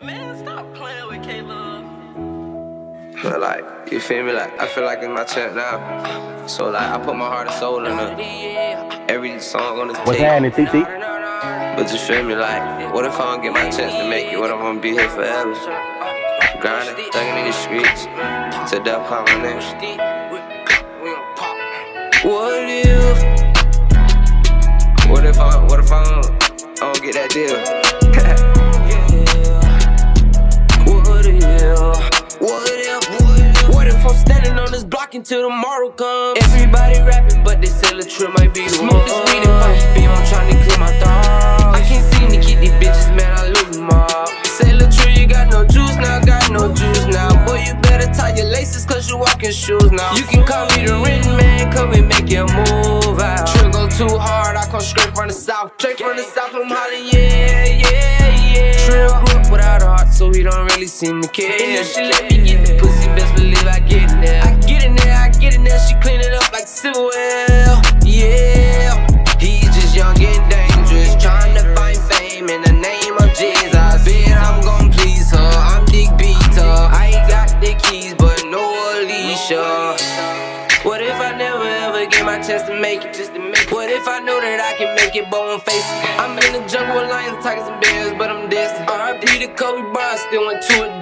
Man, stop playing with K-Love. But like, you feel me? Like, I feel like it's my chance now. So like, I put my heart and soul in it. Every song on this What's tape. happening, TT? But you feel me? Like, what if I don't get my chance to make it? What if I'm gonna be here forever? Grinding, thugging in the streets. Till death call my name. What if? What if I? What if I don't, I don't get that deal? Standing on this block until tomorrow comes? Everybody rapping, but they say Latrell might be the Smoke one. this weed and pipe beam, I'm trying to clear my thoughts. I can't seem to keep these bitches, man, I lose them all. Say Latrell, you got no juice now, got no juice now. Boy, you better tie your laces, cause you walking shoes now. You can call me the written man, come and make your move out. Trill go too hard, I come straight from the south. Straight from the south, I'm hollering, yeah, yeah, yeah. Trill grew up without a heart, so he don't really seem to care. And if she let me get the pussy, best believe I get. I get in there, she clean it up like Silverwell. Yeah, he's just young and dangerous, trying to find fame in the name of Jesus. Bet I'm gon' please her, I'm Dick Beater. I ain't got the keys, but no Alicia. What if I never ever get my chance to make it? Just to make it? What if I know that I can make it, bone face? I'm in the jungle with lions, tigers, and bears, but I'm destined. R.I.P. to Kobe Bryant, still to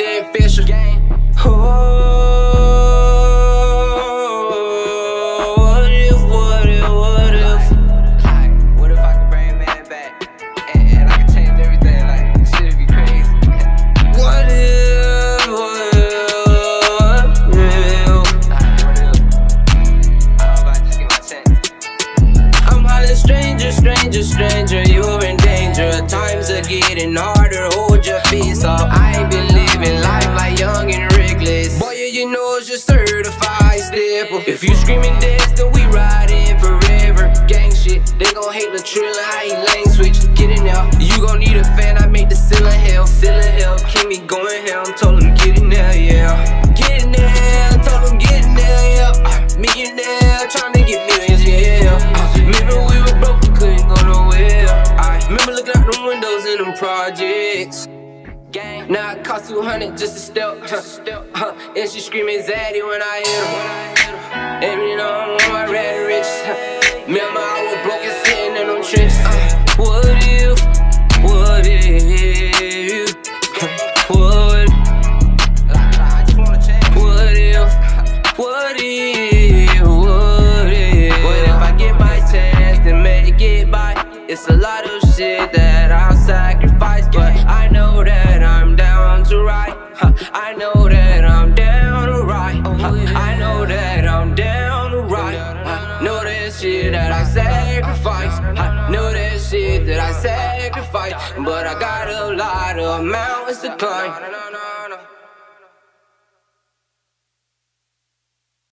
stranger, stranger, you're in danger. Times are getting harder, hold your face up. I ain't been living life like young and reckless. Boy, you know it's just certified stepper. If you screaming death, then we riding forever. Gang shit, they gon' hate the and how he lane switch. Get in there, you gon' need a fan. I make the ceiling hell, ceiling Now it cost 200 just to step, huh, huh. And she screaming Zaddy when I hit her. And you know I'm on my red rich. Remember I was broke and sitting in them trenches. Uh, what if, what if, what, I just wanna change. what if, what if, what if? What if I get my chance to make it by? It's a lot of shit that that I sacrifice. I know that shit that I sacrifice, but I got a lot of mountains to climb.